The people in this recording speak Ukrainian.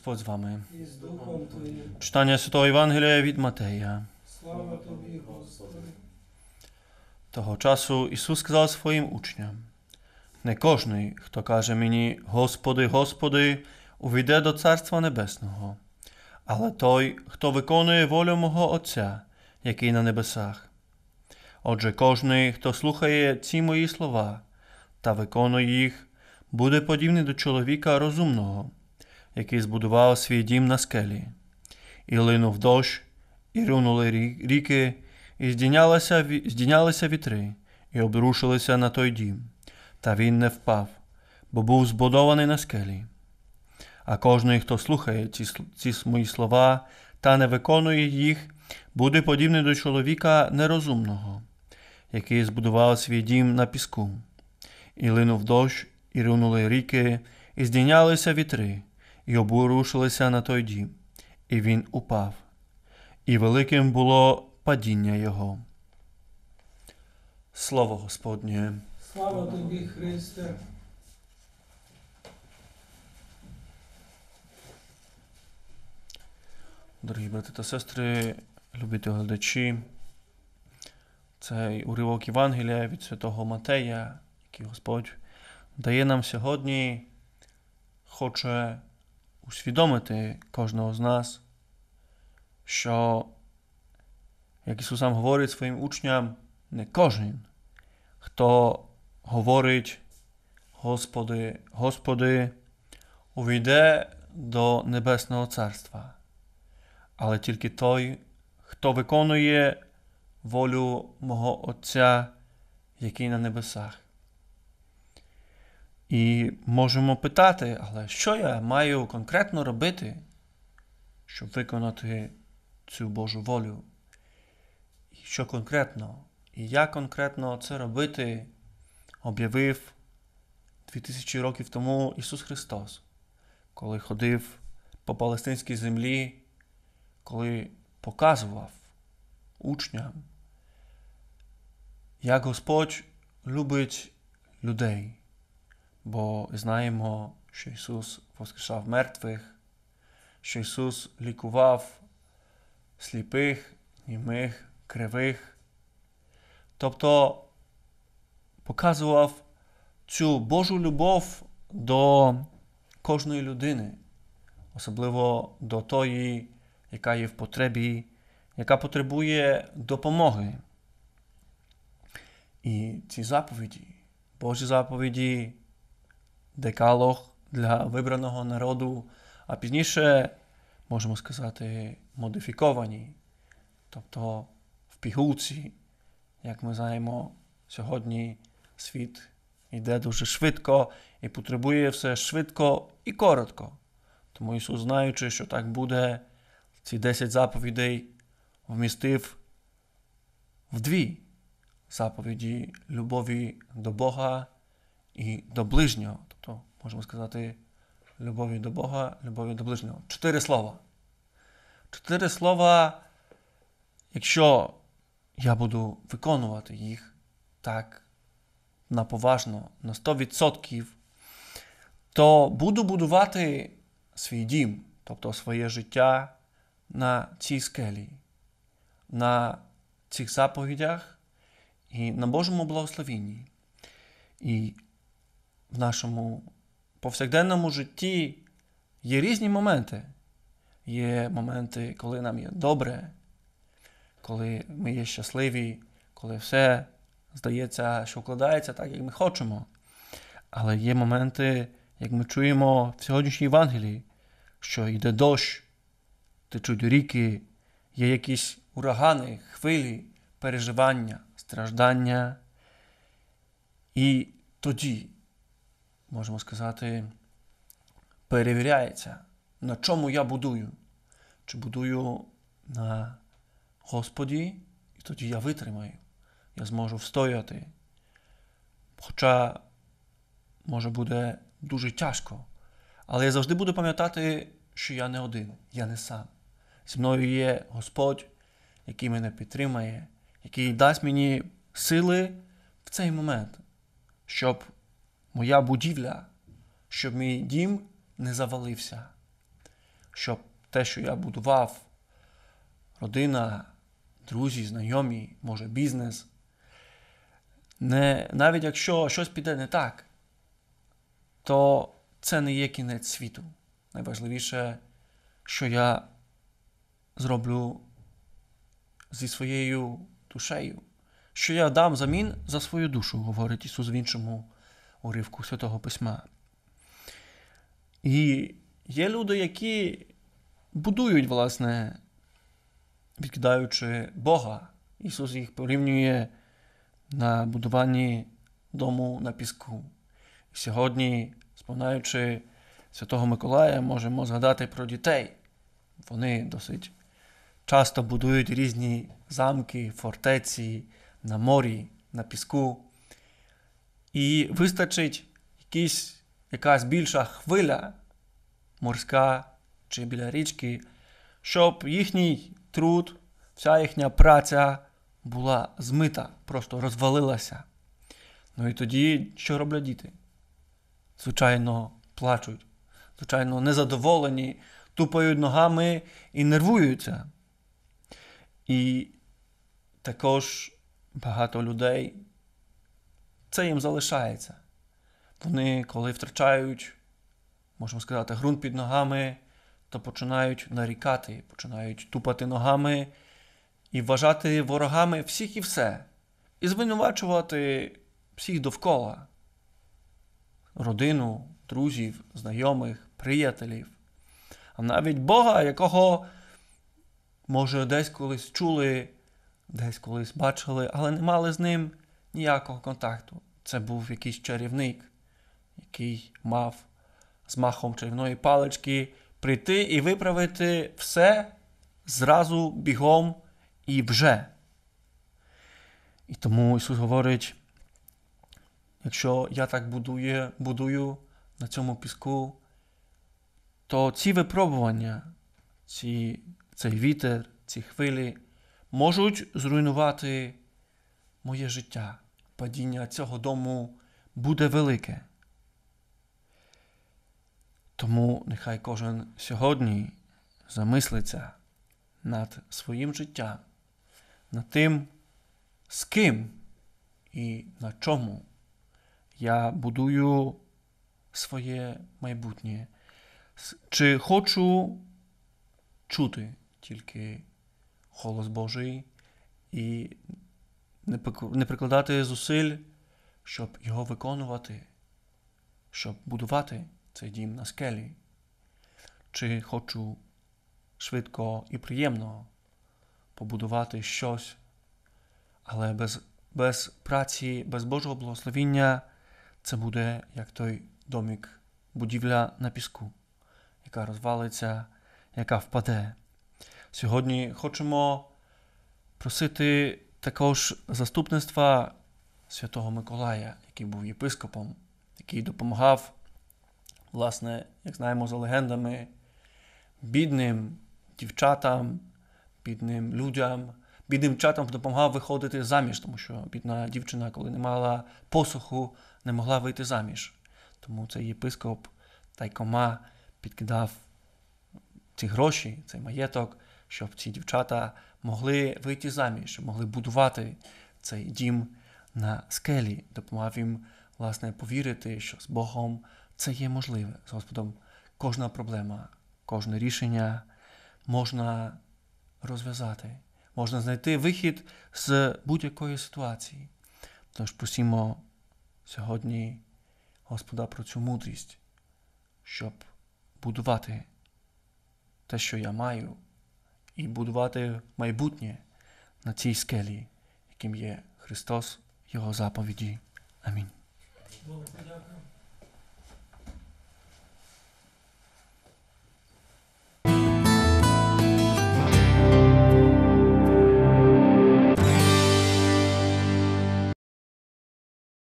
Господь з вами. і з Духом Твоїм. Читання Святого Євангелія від Матея. Слава Тобі, Господи. Того часу Ісус сказав своїм учням: Не кожний, хто каже мені, Господи, Господи, увійде до Царства Небесного, але той, хто виконує волю мого Отця, який на небесах. Отже, кожний, хто слухає ці мої слова та виконує їх, буде подібний до чоловіка розумного, який збудував свій дім на скелі, і линув дощ, і рунули ріки, і здійнялися, ві- здійнялися вітри, і обрушилися на той дім, та він не впав, бо був збудований на скелі. А кожний, хто слухає ці, ці мої слова та не виконує їх, буде подібний до чоловіка нерозумного, який збудував свій дім на піску. І линув дощ, і рунули ріки, і здійнялися вітри, і обрушилися на той дім, і він упав. І великим було падіння його. Слово Господнє. Слава Тобі, Христе. Дорогі брати та сестри, любити глядачі, цей уривок Євангелія від святого Матея, який Господь дає нам сьогодні, хоче усвідомити кожного з нас, що, як Ісус сам говорить своїм учням, не кожен, хто говорить, Господи, Господи, увійде до Небесного Царства але тільки той, хто виконує волю мого Отця, який на небесах. І можемо питати, але що я маю конкретно робити, щоб виконати цю Божу волю? І що конкретно? І як конкретно це робити, об'явив 2000 років тому Ісус Христос, коли ходив по палестинській землі коли показував учням, як Господь любить людей, бо знаємо, що Ісус воскрешав мертвих, що Ісус лікував сліпих, німих, кривих. Тобто показував цю Божу любов до кожної людини, особливо до тої, яка є в потребі, яка потребує допомоги. І ці заповіді, Божі заповіді, декалог для вибраного народу, а пізніше, можемо сказати, модифіковані, тобто в пігулці, як ми знаємо, сьогодні світ йде дуже швидко і потребує все швидко і коротко. Тому Ісус, знаючи, що так буде, ці 10 заповідей вмістив в дві заповіді любові до Бога і до ближнього. Можемо сказати, любові до Бога, любові до ближнього. Чотири слова. Чотири слова, якщо я буду виконувати їх так наповажно, на 100%, то буду будувати свій дім, тобто своє життя на цій скелі, на цих заповідях і на Божому благословенні. І в нашому повсякденному житті є різні моменти. Є моменти, коли нам є добре, коли ми є щасливі, коли все здається, що вкладається так, як ми хочемо. Але є моменти, як ми чуємо в сьогоднішній Євангелії, що йде дощ, течуть ріки, є якісь урагани, хвилі, переживання, страждання. І тоді, можемо сказати, перевіряється, на чому я будую. Чи будую на Господі, і тоді я витримаю, я зможу встояти. Хоча, може, буде дуже тяжко, але я завжди буду пам'ятати, що я не один, я не сам. Зі мною є Господь, який мене підтримає, який дасть мені сили в цей момент, щоб моя будівля, щоб мій дім не завалився. щоб те, що я будував, родина, друзі, знайомі, може бізнес, не, навіть якщо щось піде не так, то це не є кінець світу. Найважливіше, що я зроблю зі своєю душею, що я дам замін за свою душу, говорить Ісус в іншому уривку Святого Письма. І є люди, які будують, власне, відкидаючи Бога. Ісус їх порівнює на будуванні дому на піску. І сьогодні, споминаючи Святого Миколая, можемо згадати про дітей. Вони досить часто будують різні замки, фортеці на морі, на піску. І вистачить якісь, якась більша хвиля морська чи біля річки, щоб їхній труд, вся їхня праця була змита, просто розвалилася. Ну і тоді що роблять діти? Звичайно, плачуть, звичайно, незадоволені, тупають ногами і нервуються. І також багато людей це їм залишається. Вони, коли втрачають, можемо сказати, ґрунт під ногами, то починають нарікати, починають тупати ногами і вважати ворогами всіх і все, і звинувачувати всіх довкола. Родину, друзів, знайомих, приятелів, а навіть Бога, якого, може, десь колись чули, десь колись бачили, але не мали з ним ніякого контакту. Це був якийсь чарівник, який мав з махом чарівної палички прийти і виправити все зразу бігом і вже. І тому Ісус говорить: якщо я так будую, будую на цьому піску, то ці випробування, ці, цей вітер, ці хвилі можуть зруйнувати моє життя. Падіння цього дому буде велике. Тому нехай кожен сьогодні замислиться над своїм життям, над тим, з ким і на чому я будую своє майбутнє. Чи хочу чути тільки голос Божий і не прикладати зусиль, щоб його виконувати, щоб будувати цей дім на скелі, чи хочу швидко і приємно побудувати щось, але без, без праці, без Божого благословіння це буде як той домик, будівля на піску, яка розвалиться, яка впаде. Сьогодні хочемо просити також заступництва Святого Миколая, який був єпископом, який допомагав, власне, як знаємо за легендами, бідним дівчатам, бідним людям, бідним чатам допомагав виходити заміж, тому що бідна дівчина, коли не мала посуху, не могла вийти заміж. Тому цей єпископ тайкома підкидав ці гроші, цей маєток, щоб ці дівчата могли вийти заміж, могли будувати цей дім на скелі, допомагав їм, власне, повірити, що з Богом це є можливе. З Господом кожна проблема, кожне рішення можна розв'язати, можна знайти вихід з будь-якої ситуації. Тож просимо сьогодні Господа про цю мудрість, щоб будувати те, що я маю, і будувати майбутнє на цій скелі, яким є Христос, Його заповіді. Амінь.